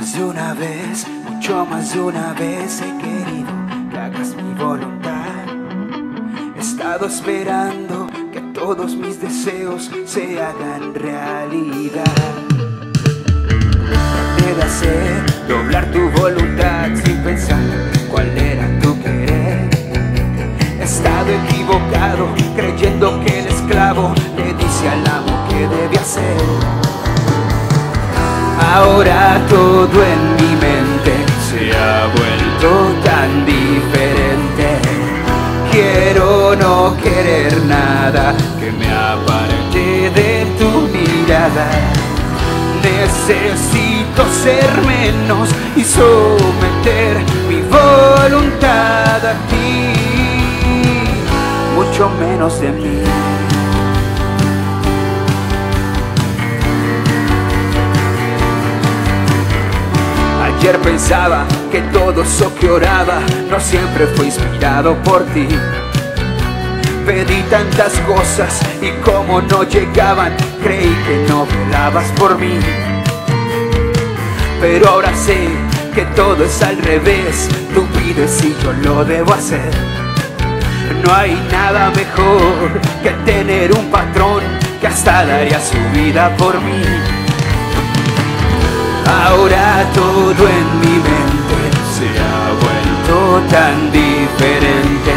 Más de una vez, mucho más de una vez he querido que hagas mi voluntad. He estado esperando que todos mis deseos se hagan realidad. Traté de hacer doblar tu voluntad sin pensar cuál era tu querer. He estado equivocado creyendo que el esclavo le dice al amo Ahora todo en mi mente se ha vuelto tan diferente. Quiero no querer nada que me aparte de tu mirada. Necesito ser menos y someter mi voluntad a ti, mucho menos de mí. Pensaba que todo eso que oraba no siempre fue inspirado por ti. Pedí tantas cosas y como no llegaban, creí que no velabas por mí. Pero ahora sé que todo es al revés, tú pides y yo lo debo hacer. No hay nada mejor que tener un patrón que hasta daría su vida por mí. Ahora todo en mi mente se ha vuelto tan diferente.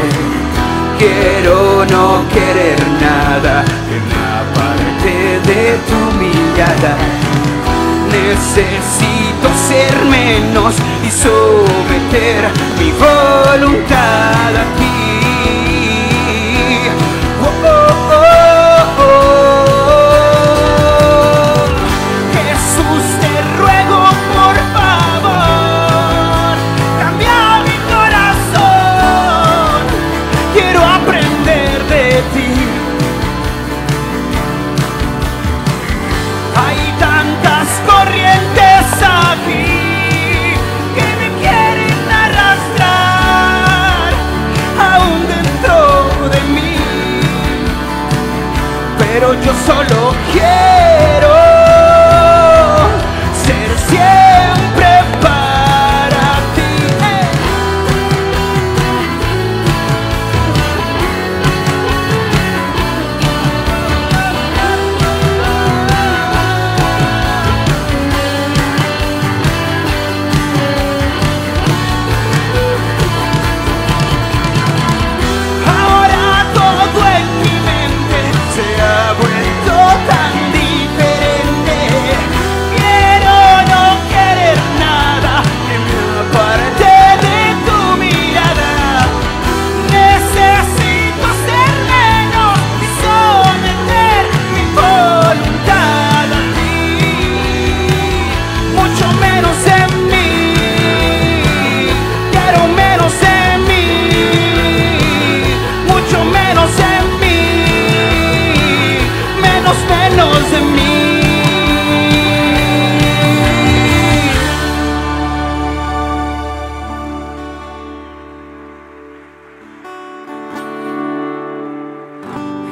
Quiero no querer nada que me aparte de tu mirada. Necesito ser menos y someter mi voluntad Pero yo solo quiero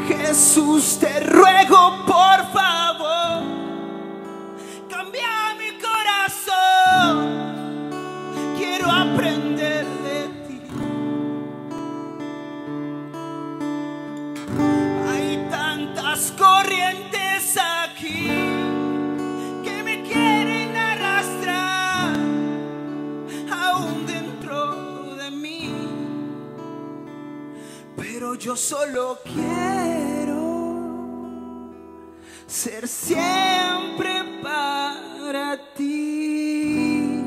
Jesús, te ruego por favor, cambia mi corazón. Quiero aprender de ti. Hay tantas corrientes aquí que me quieren arrastrar aún dentro de mí. Pero yo solo quiero ser siempre para ti.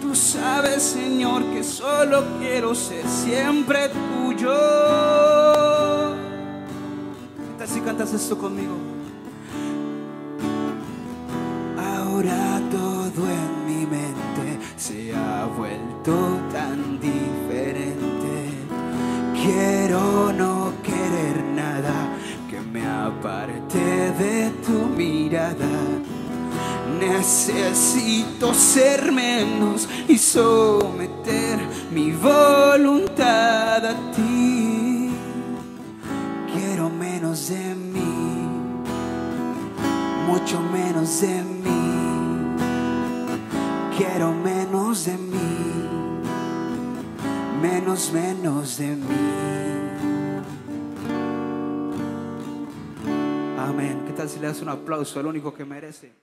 Tú sabes, Señor, que solo quiero ser siempre tuyo. ¿Qué tal si cantas esto conmigo? Ahora todo en mi mente se ha vuelto tan diferente. Quiero no me aparte de tu mirada. Necesito ser menos y someter mi voluntad a ti. Quiero menos de mí, mucho menos de mí. Quiero menos de mí, menos, menos de mí. Amén. ¿Qué tal si le das un aplauso al único que merece?